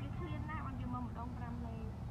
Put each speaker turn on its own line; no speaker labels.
វាឃ្លានណាស់បងយើងមកម្ដង5លេខ